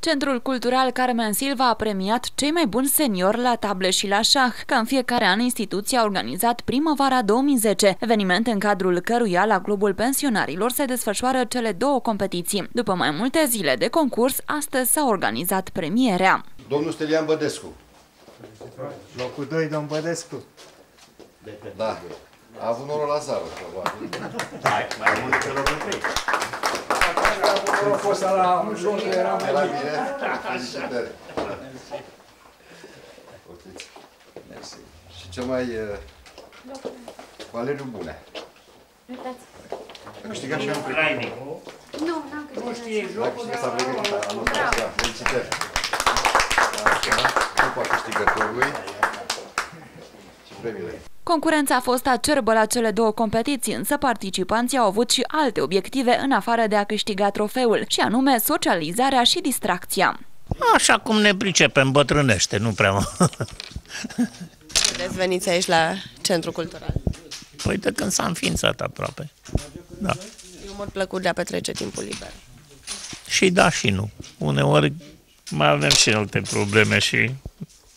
Centrul Cultural Carmen Silva a premiat cei mai buni seniori la table și la șah. Ca în fiecare an, instituția a organizat primăvara 2010, eveniment în cadrul căruia la Clubul Pensionarilor se desfășoară cele două competiții. După mai multe zile de concurs, astăzi s-a organizat premierea. Domnul Stelian Bădescu. Locul 2, domn Bădescu. Da. A avut noroc la zară, probabil. Mai, mai mult decât locul 3. A fost la jos, era mai Era bine? Felicitări. Poftiți. Mersi. Și cel mai... Uh, Valeriu Bune. A câștigat și anul trecut. Trainic. Nu, n-am câștigat. Da, câștigat s-a pregătit anul trecut. Da, felicitări. Așa, după câștigătorului. Și premiile. Concurența a fost acerbă la cele două competiții, însă participanții au avut și alte obiective în afară de a câștiga trofeul, și anume socializarea și distracția. Așa cum ne pricepem, bătrânește, nu prea mă. Vedeți, veniți aici la Centrul Cultural. Păi de când s-a înființat aproape. Da. E un mod plăcut de a petrece timpul liber. Și da și nu. Uneori mai avem și alte probleme și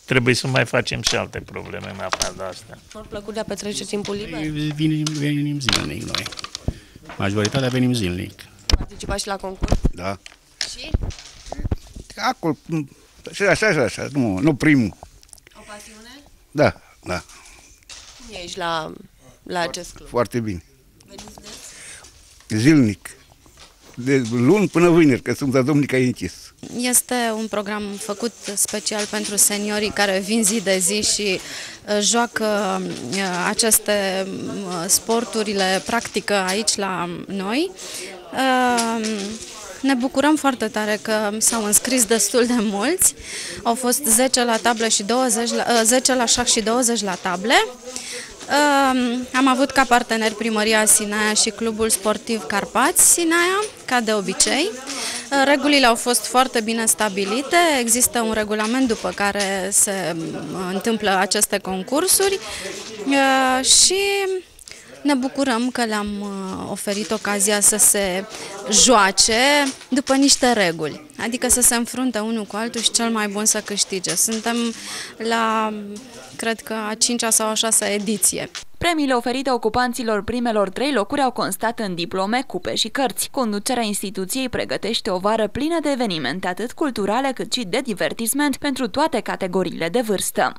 trebuie să mai facem și alte probleme în afară de astea. Mod plăcut de a petrece timpul liber. Venim, venim zilnic noi. Majoritatea venim zilnic. Participați și la concurs. Da. Și? Acolo, și așa, așa, așa, nu, nu primul. O pasiune? Da, da, Cum e aici la, la acest club? foarte bine. Veniți des? Zilnic. De luni până vineri, că sunt domnica e închis. Este un program făcut special pentru seniorii care vin zi de zi și uh, joacă uh, aceste uh, sporturi, le practică aici la noi. Uh, Ne bucurăm foarte tare că s-au înscris destul de mulți. Au fost 10 la table și 20 la, uh, 10 la șah și 20 la table. Uh, Am avut ca parteneri primăria Sinaia și clubul sportiv Carpați Sinaia, ca de obicei. Uh, Regulile au fost foarte bine stabilite, există un regulament după care se uh, întâmplă aceste concursuri. Uh, și ne bucurăm că le-am uh, oferit ocazia să se joace după niște reguli, adică să se înfrunte unul cu altul și cel mai bun să câștige. Suntem la, cred că, a cincea sau a șasea ediție. Premiile oferite ocupanților primelor trei locuri au constat în diplome, cupe și cărți. Conducerea instituției pregătește o vară plină de evenimente, atât culturale cât și de divertisment, pentru toate categoriile de vârstă.